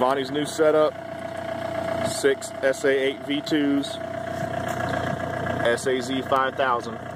Giovanni's new setup. Six SA8 V2s. SAZ 5000.